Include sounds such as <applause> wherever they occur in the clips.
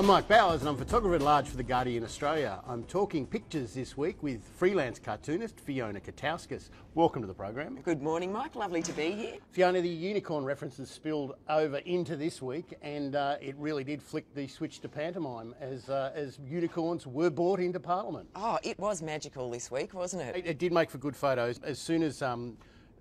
I'm Mike Bowers and I'm photographer at large for The Guardian Australia. I'm talking pictures this week with freelance cartoonist Fiona Katauskas. Welcome to the program. Good morning, Mike. Lovely to be here. Fiona, the unicorn references spilled over into this week and uh, it really did flick the switch to pantomime as, uh, as unicorns were brought into Parliament. Oh, it was magical this week, wasn't it? It, it did make for good photos. As soon as um,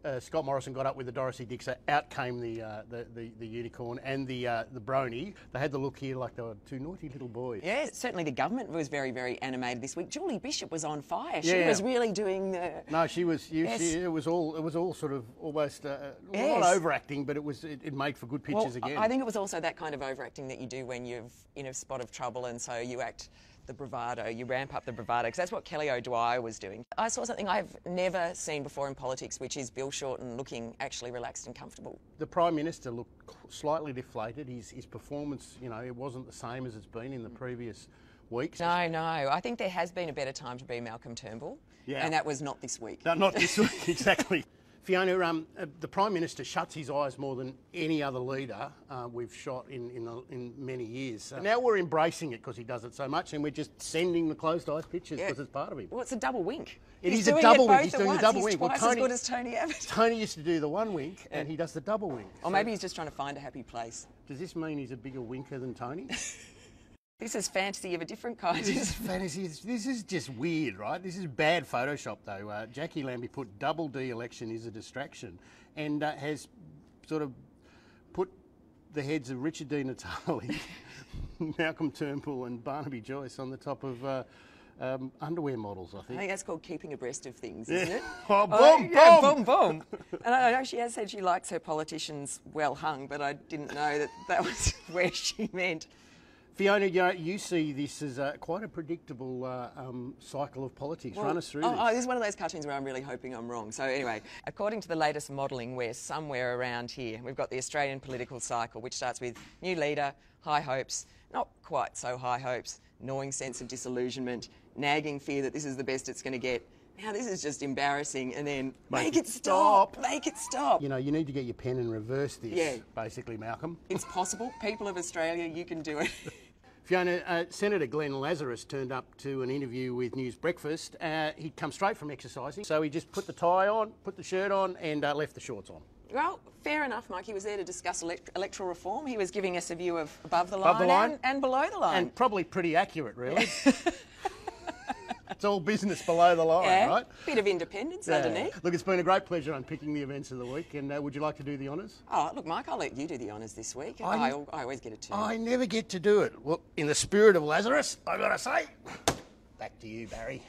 uh, Scott Morrison got up with the Dorothy Dixer, out came the, uh, the, the, the unicorn and the uh, the brony. They had the look here like they were two naughty little boys. Yeah, certainly the government was very, very animated this week. Julie Bishop was on fire. She Yeah. was really doing the. No, she was. You, Yes. she, it was all. It was all sort of almost uh, Yes. not overacting, but it was. It, it made for good Well, pictures again. I think it was also that kind of overacting that you do when you've in a spot of trouble, and so you act the bravado, you ramp up the bravado, because that's what Kelly O'Dwyer was doing. I saw something I've never seen before in politics, which is Bill Shorten looking actually relaxed and comfortable. the prime minister looked slightly deflated. His his performance, you know, it wasn't the same as it's been in the previous weeks. No, no, I think there has been a better time to be Malcolm Turnbull, Yeah. and that was not this week. No, not this week <laughs> exactly. Fiona, um, uh, the Prime Minister shuts his eyes more than any other leader uh, we've shot in, in, the, in many years. Uh, now we're embracing it because he does it so much, and we're just sending the closed eyes pictures Yeah. because it's part of him. Well, it's a double wink. It He's is a doing double wink. He's doing a once. double He's wink. Well, twice Tony- as good as Tony Abbott. Tony used to do the one wink, and he does the double wink. Or So maybe he's just trying to find a happy place. does this mean he's a bigger winker than Tony? <laughs> This is fantasy of a different kind. This is <laughs> fantasy. This is just weird, right? This is bad Photoshop, though. Uh, Jacqui Lambie put double D election is a distraction and uh, has sort of put the heads of Richard Di Natale, <laughs> Malcolm Turnbull, and Barnaby Joyce on the top of uh, um, underwear models, I think. I think. that's called keeping abreast of things, isn't it? Oh, <laughs> Oh, boom, yeah, boom. boom, boom. And I know she has said she likes her politicians well hung, but I didn't know that that was where she meant. Fiona, you, know, you see this as uh, quite a predictable uh, um, cycle of politics. Run us through oh, this. oh, this is one of those cartoons where I'm really hoping I'm wrong. So anyway, according to the latest modelling, we're somewhere around here. We've got the Australian political cycle, which starts with new leader, high hopes, not quite so high hopes, gnawing sense of disillusionment, nagging fear that this is the best it's going to get. Now this is just embarrassing, and then Make make, it it stop, stop. make it stop. You know, you need to get your pen and reverse this, Yeah. basically, Malcolm. It's possible, people of Australia, you can do it. <laughs> Fiona, uh, Senator Glenn Lazarus turned up to an interview with News Breakfast. Uh, he'd come straight from exercising, so he just put the tie on, put the shirt on, and uh, left the shorts on. Well, fair enough, Mike. He was there to discuss elect- electoral reform. He was giving us a view of above the line, Above the line? And, and below the line. And probably pretty accurate, really. <laughs> it's all business below the line, yeah, right? bit of independence underneath. Look, it's been a great pleasure unpicking the events of the week, and uh, would you like to do the honours? Oh, look, Mike, I'll let you do the honours this week. I- I, I always get a turn. I never get to do it. Well, in the spirit of Lazarus, I've got to say, back to you, Barrie.